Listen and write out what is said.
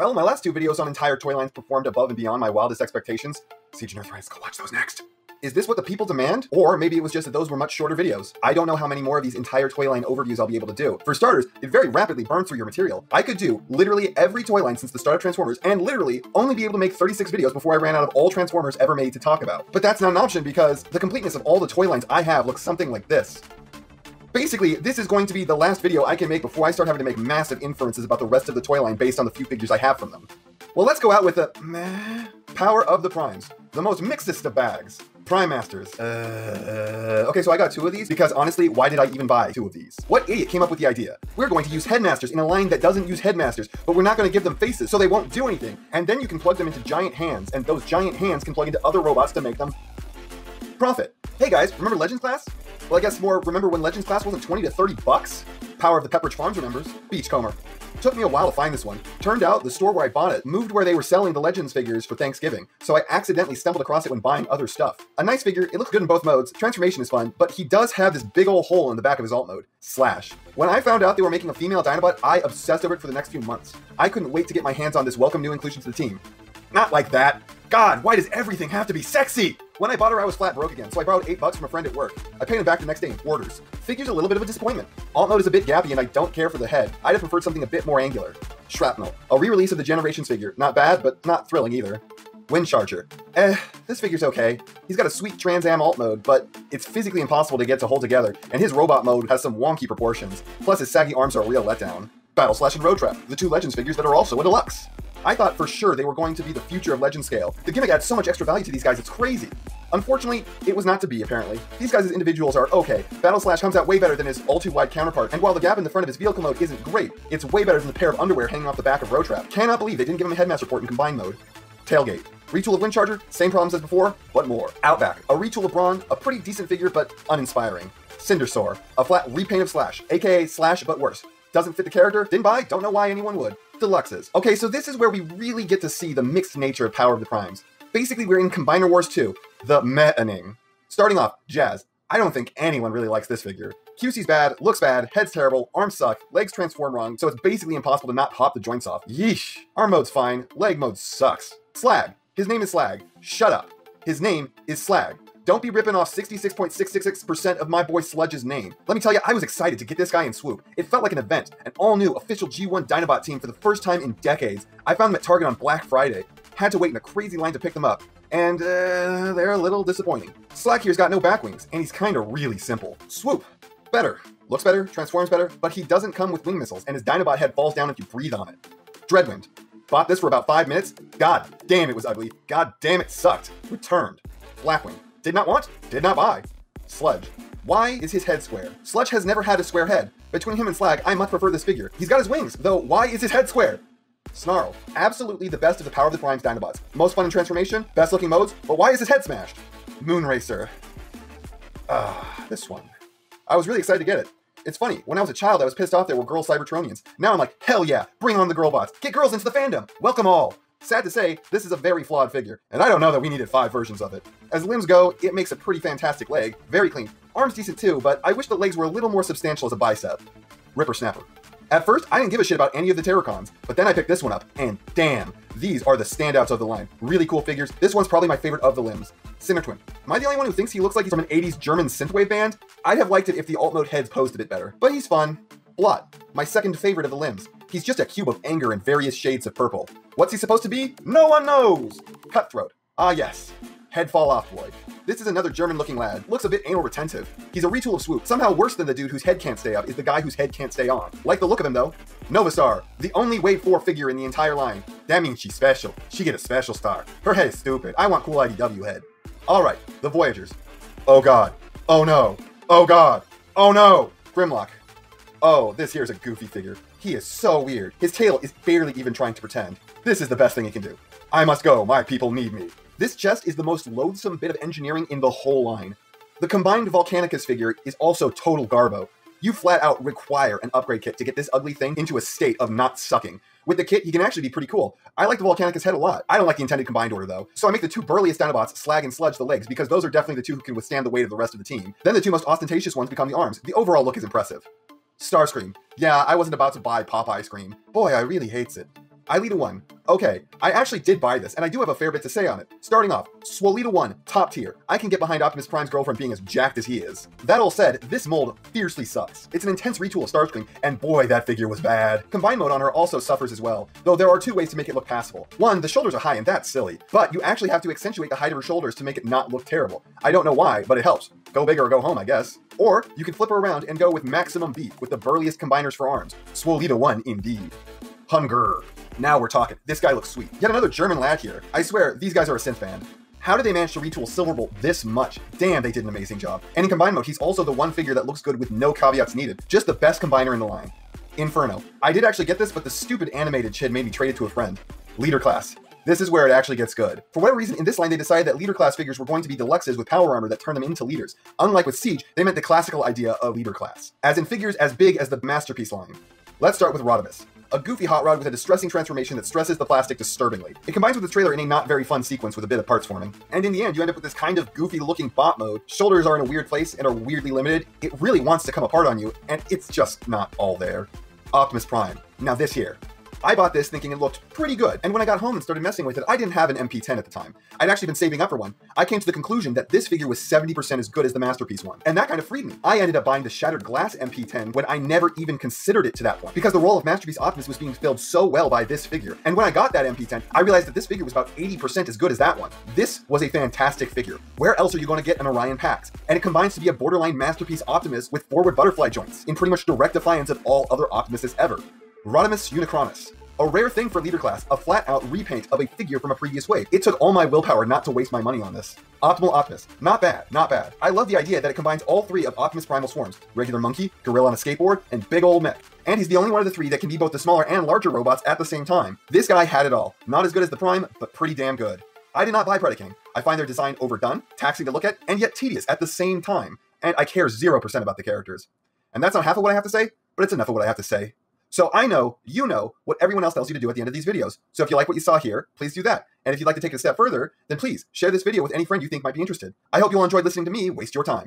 Well, my last two videos on entire toy lines performed above and beyond my wildest expectations. Siege and Earthrise, go watch those next. Is this what the people demand? Or maybe it was just that those were much shorter videos. I don't know how many more of these entire toy line overviews I'll be able to do. For starters, it very rapidly burns through your material. I could do literally every toy line since the start of Transformers and literally only be able to make 36 videos before I ran out of all Transformers ever made to talk about. But that's not an option because the completeness of all the toy lines I have looks something like this. Basically, this is going to be the last video I can make before I start having to make massive inferences about the rest of the toy line based on the few figures I have from them. Well, let's go out with the meh, Power of the Primes, the most mixedest of bags. Prime Masters. Uh, okay, so I got two of these because honestly, why did I even buy two of these? What idiot came up with the idea? We're going to use Headmasters in a line that doesn't use Headmasters, but we're not going to give them faces so they won't do anything. And then you can plug them into giant hands, and those giant hands can plug into other robots to make them profit. Hey guys, remember Legends class? Well, I guess more remember when Legends class wasn't 20 to 30 bucks? Power of the Pepperidge Farms remembers. Beachcomber. Took me a while to find this one. Turned out the store where I bought it moved where they were selling the Legends figures for Thanksgiving, so I accidentally stumbled across it when buying other stuff. A nice figure, it looks good in both modes, transformation is fun, but he does have this big old hole in the back of his alt mode. Slash. When I found out they were making a female Dinobot, I obsessed over it for the next few months. I couldn't wait to get my hands on this welcome new inclusion to the team. Not like that. God, why does everything have to be sexy? When I bought her, I was flat broke again, so I borrowed 8 bucks from a friend at work. I paid him back the next day in quarters. Figure's a little bit of a disappointment. Alt mode is a bit gappy, and I don't care for the head. I'd have preferred something a bit more angular. Shrapnel. A re-release of the Generations figure. Not bad, but not thrilling either. Windcharger. Eh, this figure's okay. He's got a sweet Trans Am alt mode, but it's physically impossible to get to hold together, and his robot mode has some wonky proportions. Plus, his saggy arms are a real letdown. Battle Slash and Road Trap, the two Legends figures that are also a deluxe. I thought for sure they were going to be the future of Legend Scale. The gimmick adds so much extra value to these guys, it's crazy. Unfortunately, it was not to be, apparently. These guys as individuals are okay. Battle Slash comes out way better than his all-too-wide counterpart, and while the gap in the front of his vehicle mode isn't great, it's way better than the pair of underwear hanging off the back of Road Trap. Cannot believe they didn't give him a Headmaster port in combined mode. Tailgate. Retool of Windcharger, same problems as before, but more. Outback. A retool of Brawn, a pretty decent figure, but uninspiring. Cindersaur. A flat repaint of Slash, aka Slash but worse. Doesn't fit the character, didn't buy, don't know why anyone would. Deluxes. Okay, so this is where we really get to see the mixed nature of Power of the Primes. Basically, we're in Combiner Wars 2, the metaning. Starting off, Jazz. I don't think anyone really likes this figure. QC's bad, looks bad, head's terrible, arms suck, legs transform wrong, so it's basically impossible to not pop the joints off. Yeesh. Arm mode's fine, leg mode sucks. Slag. His name is Slag. Shut up. His name is Slag. Don't be ripping off 66.666% of my boy Sludge's name. Let me tell you, I was excited to get this guy in Swoop. It felt like an event, an all new official G1 Dinobot team for the first time in decades. I found them at Target on Black Friday. Had to wait in a crazy line to pick them up, and uh, they're a little disappointing. Slag here's got no back wings, and he's kinda really simple. Swoop. Better. Looks better, transforms better, but he doesn't come with wing missiles, and his Dinobot head falls down if you breathe on it. Dreadwind. Bought this for about five minutes. God damn, it was ugly. God damn, it sucked. Returned. Blackwing. Did not want, did not buy. Sludge. Why is his head square? Sludge has never had a square head. Between him and Slag, I much prefer this figure. He's got his wings, though why is his head square? Snarl. Absolutely the best of the Power of the Primes Dinobots. Most fun in transformation, best looking modes, but why is his head smashed? Moonracer. Ah, this one. I was really excited to get it. It's funny, when I was a child, I was pissed off there were girl Cybertronians. Now I'm like, hell yeah, bring on the girl bots. Get girls into the fandom. Welcome all. Sad to say, this is a very flawed figure, and I don't know that we needed five versions of it. As limbs go, it makes a pretty fantastic leg, very clean. Arms decent too, but I wish the legs were a little more substantial as a bicep. Ripper Snapper. At first, I didn't give a shit about any of the Terrorcons, but then I picked this one up, and damn, these are the standouts of the line. Really cool figures. This one's probably my favorite of the limbs. Twin. Am I the only one who thinks he looks like he's from an 80s German synthwave band? I'd have liked it if the alt mode heads posed a bit better, but he's fun. Blot. My second favorite of the limbs. He's just a cube of anger in various shades of purple. What's he supposed to be? No one knows! Cutthroat. Ah, yes. Head fall off boy. This is another German looking lad. Looks a bit anal retentive. He's a retool of Swoop. Somehow worse than the dude whose head can't stay up is the guy whose head can't stay on. Like the look of him though. Novastar, the only Wave 4 figure in the entire line. That means she's special. She get a special star. Her head is stupid. I want cool IDW head. Alright, the Voyagers. Oh god. Oh no. Oh god. Oh no. Grimlock. Oh, this here's a goofy figure. He is so weird. His tail is barely even trying to pretend. This is the best thing he can do. I must go, my people need me. This chest is the most loathsome bit of engineering in the whole line. The combined Volcanicus figure is also total garbo. You flat out require an upgrade kit to get this ugly thing into a state of not sucking. With the kit, he can actually be pretty cool. I like the Volcanicus head a lot. I don't like the intended combined order though. So I make the two burliest Dinobots, Slag and Sludge, the legs, because those are definitely the two who can withstand the weight of the rest of the team. Then the two most ostentatious ones become the arms. The overall look is impressive. Starscream. Yeah, I wasn't about to buy Popeye Scream. Boy, I really hates it. Elita 1. Okay, I actually did buy this, and I do have a fair bit to say on it. Starting off, Swolita 1, top tier. I can get behind Optimus Prime's girlfriend being as jacked as he is. That all said, this mold fiercely sucks. It's an intense retool of Starscream, and boy, that figure was bad. Combine mode on her also suffers as well, though there are two ways to make it look passable. One, the shoulders are high, and that's silly, but you actually have to accentuate the height of her shoulders to make it not look terrible. I don't know why, but it helps. Go big or go home, I guess. Or you can flip her around and go with maximum beef with the burliest combiners for arms. Swolita 1 indeed. Hun-Gurrr. Now we're talking. This guy looks sweet. Yet another German lad here. I swear, these guys are a synth band. How did they manage to retool Silverbolt this much? Damn, they did an amazing job. And in combine mode, he's also the one figure that looks good with no caveats needed. Just the best combiner in the line. Inferno. I did actually get this, but the stupid animated chid made me trade it to a friend. Leader class. This is where it actually gets good. For whatever reason, in this line, they decided that leader class figures were going to be deluxes with power armor that turned them into leaders. Unlike with Siege, they meant the classical idea of leader class, as in figures as big as the Masterpiece line. Let's start with Rodimus a goofy hot rod with a distressing transformation that stresses the plastic disturbingly. It combines with the trailer in a not very fun sequence with a bit of parts forming. And in the end, you end up with this kind of goofy looking bot mode. Shoulders are in a weird place and are weirdly limited. It really wants to come apart on you, and it's just not all there. Optimus Prime. Now this here. I bought this thinking it looked pretty good, and when I got home and started messing with it, I didn't have an MP10 at the time. I'd actually been saving up for one. I came to the conclusion that this figure was 70% as good as the Masterpiece one, and that kind of freed me. I ended up buying the Shattered Glass MP10 when I never even considered it to that point, because the role of Masterpiece Optimus was being filled so well by this figure. And when I got that MP10, I realized that this figure was about 80% as good as that one. This was a fantastic figure. Where else are you going to get an Orion Pax? And it combines to be a borderline Masterpiece Optimus with forward butterfly joints, in pretty much direct defiance of all other Optimuses ever. Rodimus Unicronus. A rare thing for leader class, a flat out repaint of a figure from a previous wave. It took all my willpower not to waste my money on this. Optimal Optimus. Not bad, not bad. I love the idea that it combines all three of Optimus Primal swarms regular monkey, gorilla on a skateboard, and big old mech. And he's the only one of the three that can be both the smaller and larger robots at the same time. This guy had it all. Not as good as the Prime, but pretty damn good. I did not buy Predaking. I find their design overdone, taxing to look at, and yet tedious at the same time. And I care 0% about the characters. And that's not half of what I have to say, but it's enough of what I have to say. So I know, you know, what everyone else tells you to do at the end of these videos. So if you like what you saw here, please do that. And if you'd like to take it a step further, then please share this video with any friend you think might be interested. I hope you all enjoyed listening to me waste your time.